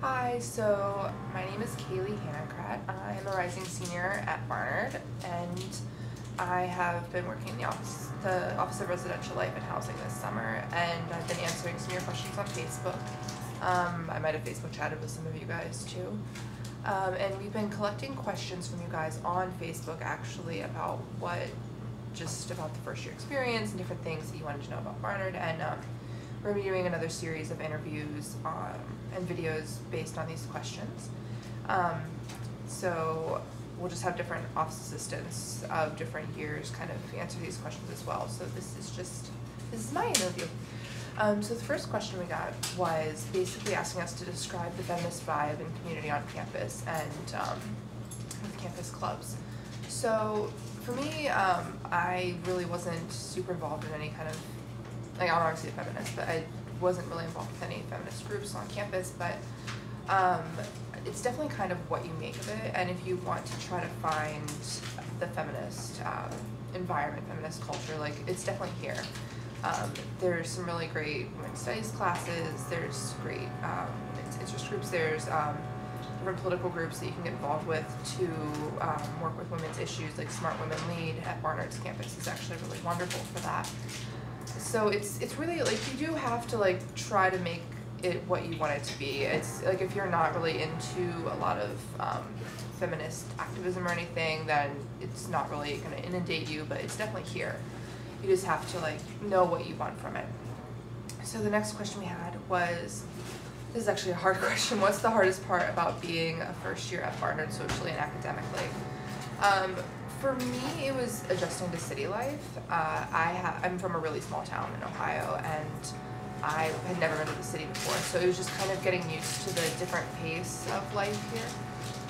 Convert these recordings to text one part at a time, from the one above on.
Hi, so my name is Kaley Hanenkrat. I'm a rising senior at Barnard, and I have been working in the office, the Office of Residential Life and Housing this summer, and I've been answering some of your questions on Facebook. Um, I might have Facebook chatted with some of you guys too. Um, and we've been collecting questions from you guys on Facebook actually about what, just about the first year experience and different things that you wanted to know about Barnard. And um, we're gonna be doing another series of interviews um, and videos based on these questions. Um, so we'll just have different office assistants of different years kind of answer these questions as well. So this is just, this is my interview. Um, so the first question we got was basically asking us to describe the feminist vibe and community on campus and um, with campus clubs. So for me, um, I really wasn't super involved in any kind of, like I'm obviously a feminist, but I wasn't really involved with any feminist groups on campus, but um, it's definitely kind of what you make of it. And if you want to try to find the feminist um, environment, feminist culture, like it's definitely here. Um, there's some really great women's studies classes. There's great um, interest groups. There's um, different political groups that you can get involved with to um, work with women's issues. Like Smart Women Lead at Barnard's campus is actually really wonderful for that. So it's it's really like you do have to like try to make it what you want it to be. It's like if you're not really into a lot of um, feminist activism or anything, then it's not really going to inundate you. But it's definitely here. You just have to like know what you want from it. So the next question we had was, this is actually a hard question. What's the hardest part about being a first year at Barnard socially and academically? Um, for me, it was adjusting to city life. Uh, I ha- I'm from a really small town in Ohio, and I had never been to the city before, so it was just kind of getting used to the different pace of life here.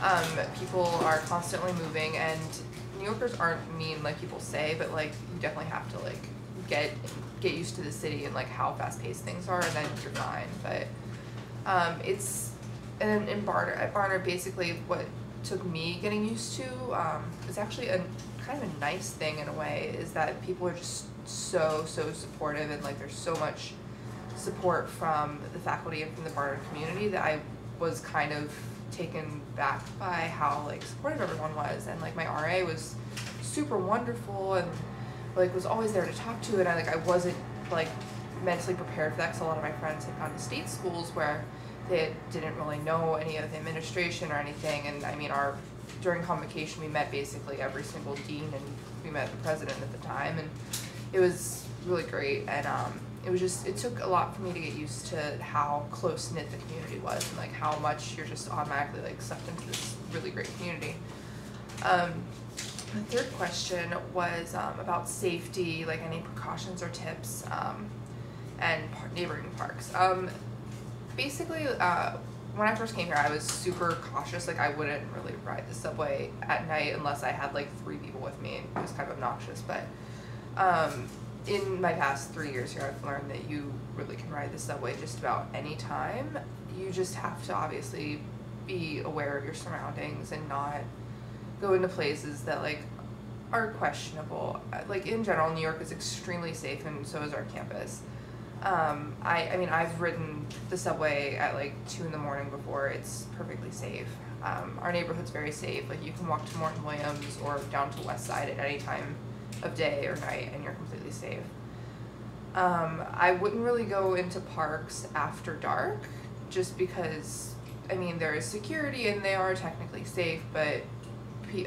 Um, people are constantly moving, and New Yorkers aren't mean like people say, but like you definitely have to like get get used to the city and like how fast paced things are, and then you're fine. But um, it's and in Barnard at Barnard basically what took me getting used to um, is actually a kind of a nice thing in a way is that people are just so so supportive and like there's so much support from the faculty and from the Barnard community that I was kind of taken back by how like supportive everyone was. And like my RA was super wonderful and like was always there to talk to and I like I wasn't like mentally prepared for that because a lot of my friends had gone to state schools where they didn't really know any of the administration or anything and I mean our during convocation we met basically every single dean and we met the president at the time and it was really great and um it was just it took a lot for me to get used to how close knit the community was and like how much you're just automatically like sucked into this really great community. Um, the third question was um, about safety, like any precautions or tips, um, and par- neighboring parks. Um, basically, uh, when I first came here, I was super cautious. Like I wouldn't really ride the subway at night unless I had like three people with me. It was kind of obnoxious, but um, in my past three years here, I've learned that you really can ride the subway just about any time. You just have to obviously be aware of your surroundings and not go into places that like are questionable. Like in general, New York is extremely safe, and so is our campus. Um, I, I mean, I've ridden the subway at like two in the morning before. It's perfectly safe. Um, our neighborhood's very safe. Like you can walk to Morton Williams or down to West Side at any time of day or night, and you're completely safe. Um, I wouldn't really go into parks after dark, just because. I mean, there is security and they are technically safe, but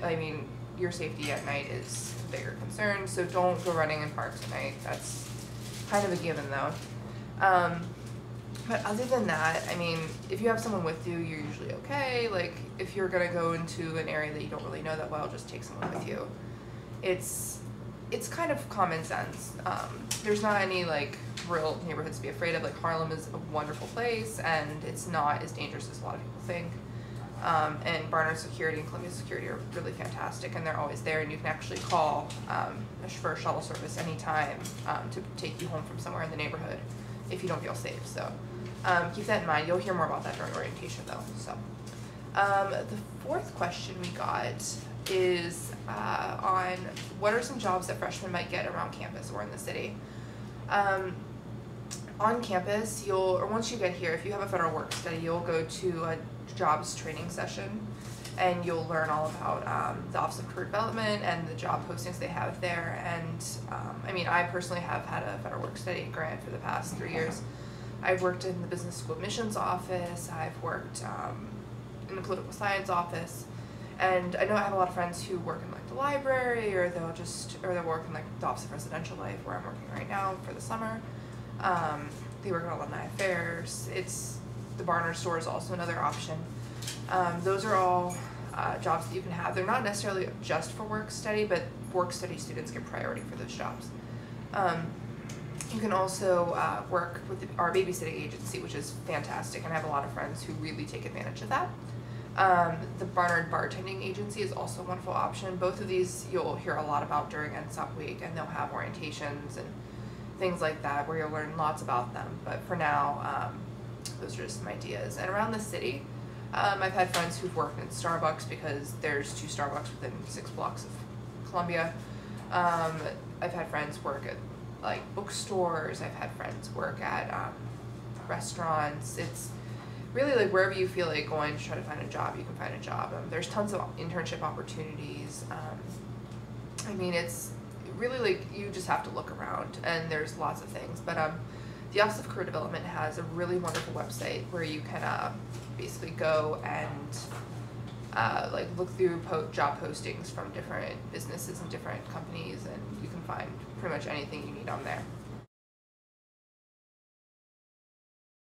I mean, your safety at night is a bigger concern. So don't go running in parks at night. That's kind of a given, though. Um, but other than that, I mean, if you have someone with you, you're usually okay. Like, if you're gonna go into an area that you don't really know that well, just take someone with you. It's it's kind of common sense. Um, there's not any like real neighborhoods to be afraid of. Like Harlem is a wonderful place, and it's not as dangerous as a lot of people think. Um, and Barnard Security and Columbia Security are really fantastic, and they're always there. And you can actually call um, for a shuttle service anytime um, to take you home from somewhere in the neighborhood if you don't feel safe. So um, keep that in mind. You'll hear more about that during orientation, though. So um, the fourth question we got is uh, on what are some jobs that freshmen might get around campus or in the city. Um, on campus, you'll, or once you get here, if you have a federal work study, you'll go to a jobs training session and you'll learn all about um, the Office of Career Development and the job postings they have there. And um, I mean, I personally have had a federal work study grant for the past three years. I've worked in the business school admissions office, I've worked um, in the political science office, and I know I have a lot of friends who work in like the library or they'll just, or they'll work in like the Office of Residential Life where I'm working right now for the summer. Um, they work in alumni affairs. It's the Barnard store is also another option. Um, those are all uh, jobs that you can have. They're not necessarily just for work study, but work study students get priority for those jobs. Um, you can also uh, work with our babysitting agency, which is fantastic, and I have a lot of friends who really take advantage of that. Um, the Barnard Bartending Agency is also a wonderful option. Both of these you'll hear a lot about during NSOP week, and they'll have orientations and things like that where you'll learn lots about them. But for now, um, those are just some ideas. And around the city, um, I've had friends who've worked in Starbucks because there's two Starbucks within six blocks of Columbia. Um, I've had friends work at like bookstores. I've had friends work at um, restaurants. It's really like wherever you feel like going to try to find a job, you can find a job. Um, there's tons of internship opportunities. Um, I mean, it's really like you just have to look around, and there's lots of things. But um, the Office of Career Development has a really wonderful website where you can uh, basically go and uh, like look through po- job postings from different businesses and different companies, and you can find pretty much anything you need on there.